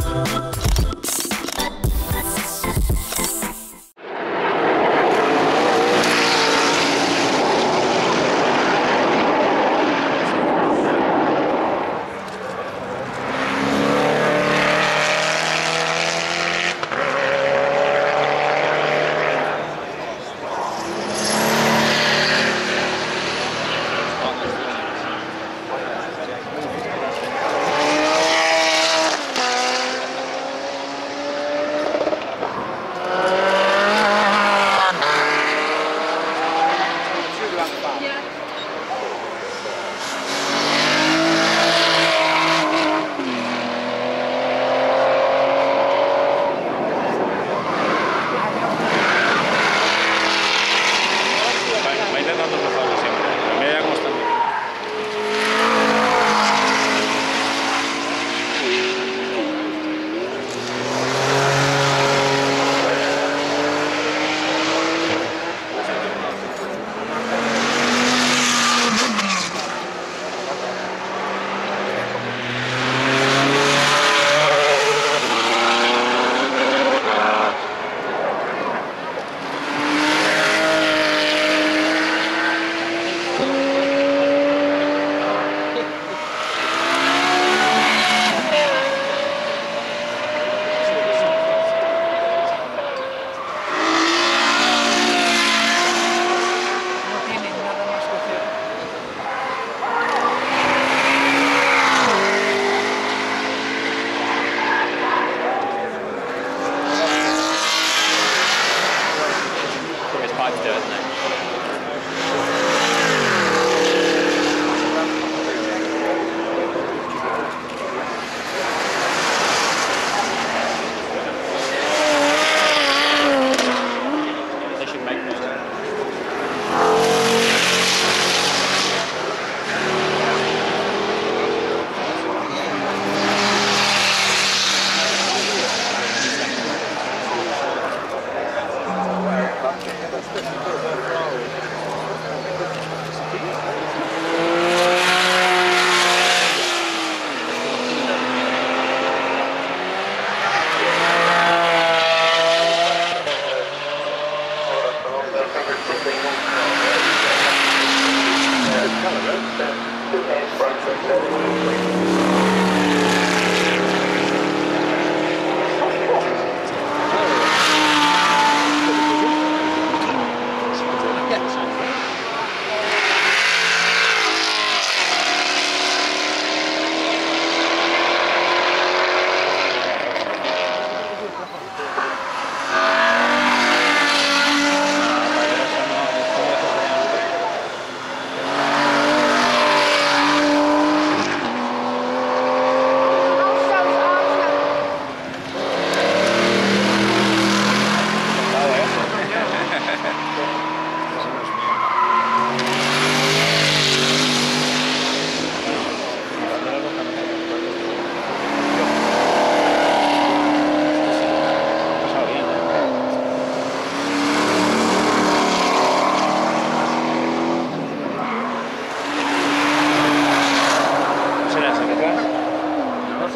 Va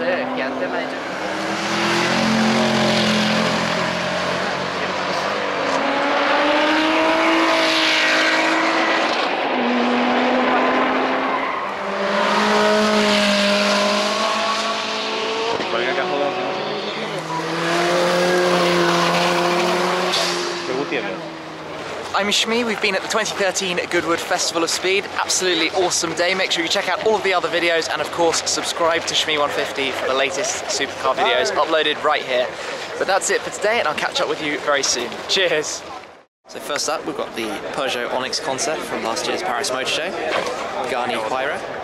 Sé, I'm Shmee, we've been at the 2013 Goodwood Festival of Speed. Absolutely awesome day. Make sure you check out all of the other videos and of course subscribe to Shmee150 for the latest supercar videos uploaded right here. But that's it for today and I'll catch up with you very soon. Cheers! So first up we've got the Peugeot Onyx concept from last year's Paris Motor Show. Garni Pyro.